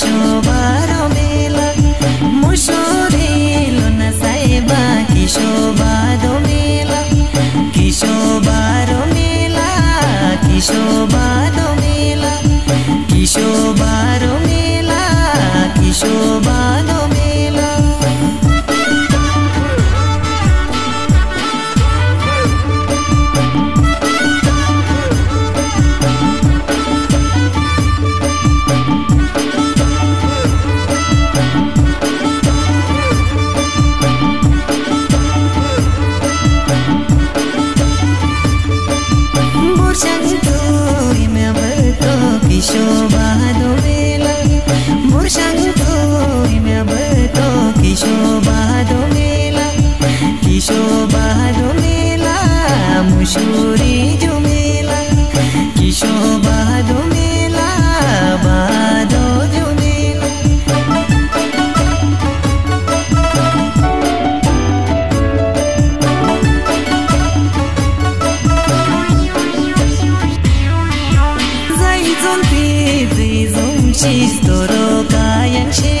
किशोबार मेला मुसो ढेलु न साशोबारोमेला किशो बार मेला किशोबारोमेला किशोबा শোভা দোমেলা কি শোভা দোমেলা মুসুরি জুমেলা, কি শোভা দোমেলা বাদ জুমেলা যাই জন্তি যাই জমছি তোর কায়াংশে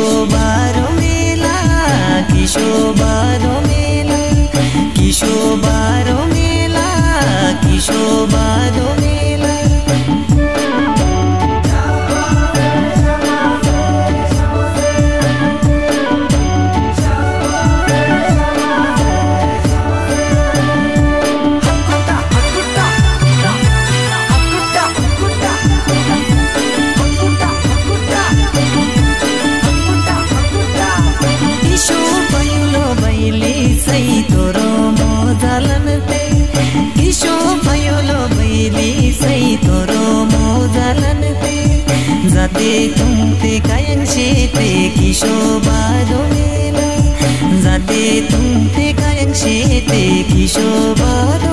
কিশোবার মেলা কিশোবার মেলা কিশোবার মেলা কিশোবার মেলা। তুমতে কায়ন শীতে কি শোভা রহিলা যাতে তুমতে কায়ন শীতে কি শোভা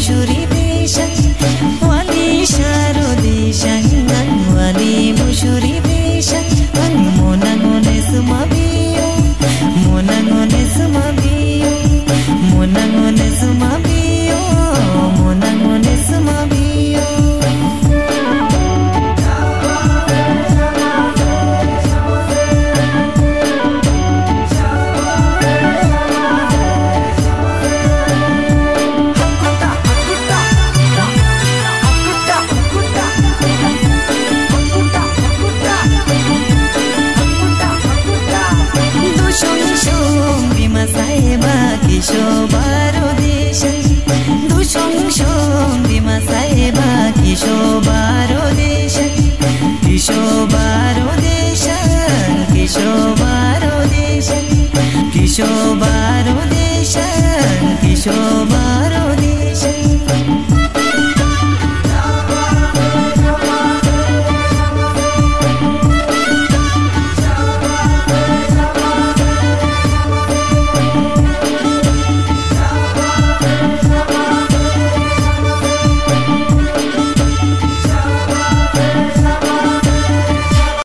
Shuri. किशोबारो देश किशोबारो